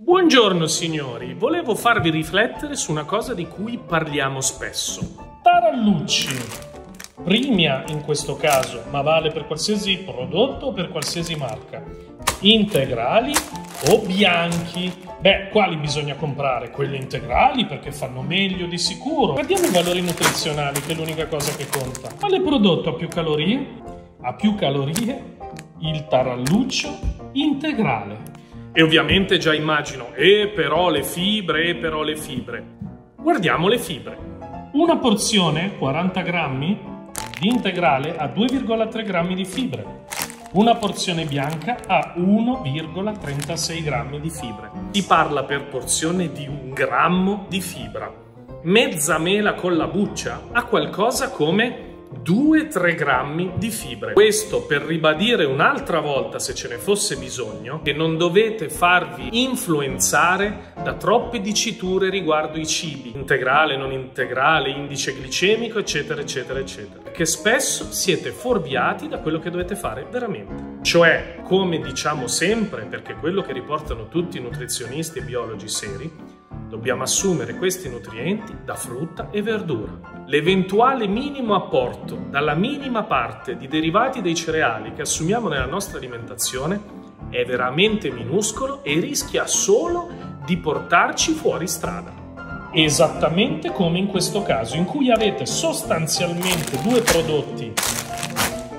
Buongiorno signori, volevo farvi riflettere su una cosa di cui parliamo spesso. Tarallucci. Premia in questo caso, ma vale per qualsiasi prodotto o per qualsiasi marca. Integrali o bianchi? Beh, quali bisogna comprare? Quelli integrali perché fanno meglio di sicuro. Guardiamo i valori nutrizionali, che è l'unica cosa che conta. Quale prodotto ha più calorie? Ha più calorie? Il taralluccio integrale. E ovviamente già immagino, e però le fibre, e però le fibre. Guardiamo le fibre. Una porzione, 40 grammi, di integrale ha 2,3 grammi di fibre. Una porzione bianca ha 1,36 grammi di fibre. Si parla per porzione di un grammo di fibra. Mezza mela con la buccia ha qualcosa come 2-3 grammi di fibre. Questo per ribadire un'altra volta, se ce ne fosse bisogno, che non dovete farvi influenzare da troppe diciture riguardo i cibi, integrale, non integrale, indice glicemico, eccetera, eccetera, eccetera. Perché spesso siete fuorviati da quello che dovete fare veramente. Cioè, come diciamo sempre, perché quello che riportano tutti i nutrizionisti e biologi seri, Dobbiamo assumere questi nutrienti da frutta e verdura. L'eventuale minimo apporto dalla minima parte di derivati dei cereali che assumiamo nella nostra alimentazione è veramente minuscolo e rischia solo di portarci fuori strada. Esattamente come in questo caso, in cui avete sostanzialmente due prodotti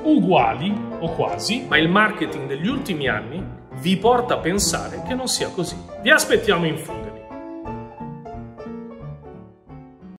uguali o quasi, ma il marketing degli ultimi anni vi porta a pensare che non sia così. Vi aspettiamo in fondo